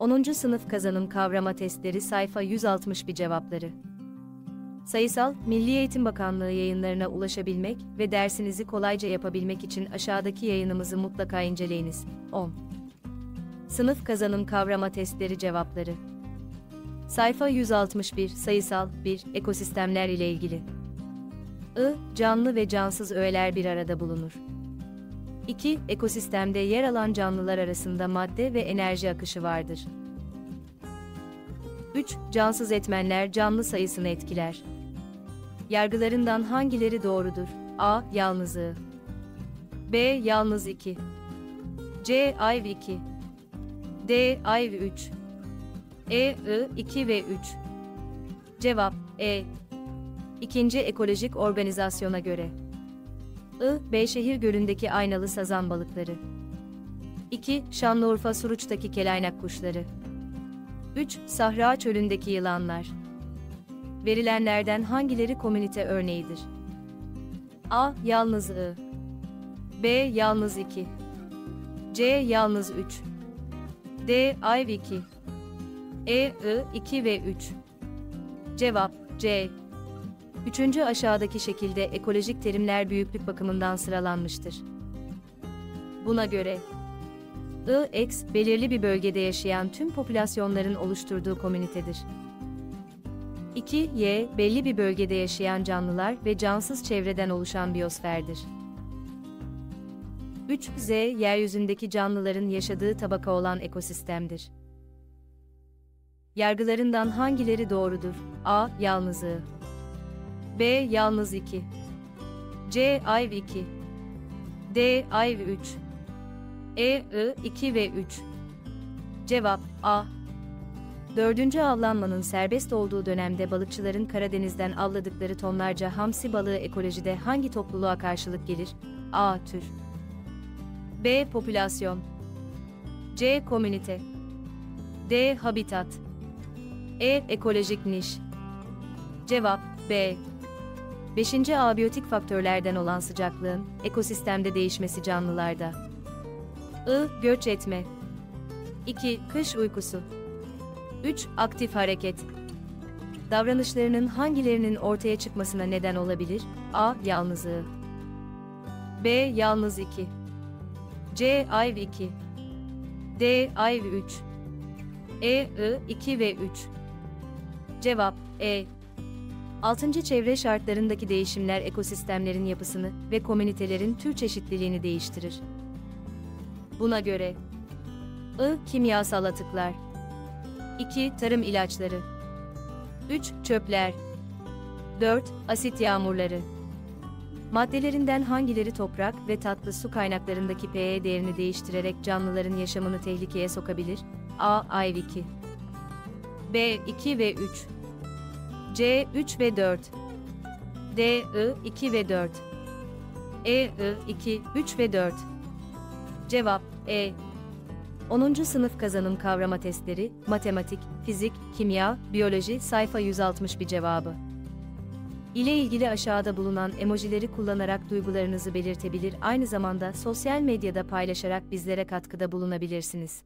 10. Sınıf Kazanım Kavrama Testleri Sayfa 161 Cevapları Sayısal, Milli Eğitim Bakanlığı yayınlarına ulaşabilmek ve dersinizi kolayca yapabilmek için aşağıdaki yayınımızı mutlaka inceleyiniz. 10. Sınıf Kazanım Kavrama Testleri Cevapları Sayfa 161 Sayısal 1 Ekosistemler ile ilgili I. Canlı ve cansız öğeler bir arada bulunur. 2. Ekosistemde yer alan canlılar arasında madde ve enerji akışı vardır. 3. Cansız etmenler canlı sayısını etkiler. Yargılarından hangileri doğrudur? A. Yalnız I. B. Yalnız 2. C. Ayv 2. D. Ayv 3. E. I. 2 ve 3. Cevap E. İkinci ekolojik organizasyona göre. I. Beyşehir Gölü'ndeki aynalı sazan balıkları. 2. Şanlıurfa Suruç'taki kelaynak kuşları. 3. Sahra Çölü'ndeki yılanlar. Verilenlerden hangileri komünite örneğidir? A. Yalnız I. B. Yalnız 2. C. Yalnız 3. D. Ayv 2. E. I. 2 ve 3. Cevap C. Üçüncü aşağıdaki şekilde ekolojik terimler büyüklük bakımından sıralanmıştır. Buna göre I-X belirli bir bölgede yaşayan tüm popülasyonların oluşturduğu komünitedir. 2-Y belli bir bölgede yaşayan canlılar ve cansız çevreden oluşan biyosferdir. 3-Z yeryüzündeki canlıların yaşadığı tabaka olan ekosistemdir. Yargılarından hangileri doğrudur? A. Yalnızlığı B. Yalnız 2. C. Ayv 2. D. Ayv 3. E. I. 2 ve 3. Cevap A. Dördüncü avlanmanın serbest olduğu dönemde balıkçıların Karadeniz'den avladıkları tonlarca hamsi balığı ekolojide hangi topluluğa karşılık gelir? A. Tür. B. Popülasyon. C. Komünite. D. Habitat. E. Ekolojik niş. Cevap B. Beşinci abiyotik faktörlerden olan sıcaklığın, ekosistemde değişmesi canlılarda. I. Göç etme. 2. Kış uykusu. 3. Aktif hareket. Davranışlarının hangilerinin ortaya çıkmasına neden olabilir? A. Yalnızlığı. B. Yalnız 2. C. Ayv 2. D. Ayv 3. E. I. 2 ve 3. Cevap E. Altıncı çevre şartlarındaki değişimler ekosistemlerin yapısını ve komünitelerin tür çeşitliliğini değiştirir. Buna göre I. Kimyasal atıklar 2. Tarım ilaçları 3. Çöpler 4. Asit yağmurları Maddelerinden hangileri toprak ve tatlı su kaynaklarındaki pH değerini değiştirerek canlıların yaşamını tehlikeye sokabilir? A. Ayv 2 B. 2 ve 3 C 3 ve 4. D I 2 ve 4. E I 2, 3 ve 4. Cevap E. 10. sınıf kazanım kavrama testleri, matematik, fizik, kimya, biyoloji sayfa 161 cevabı. İle ilgili aşağıda bulunan emojileri kullanarak duygularınızı belirtebilir aynı zamanda sosyal medyada paylaşarak bizlere katkıda bulunabilirsiniz.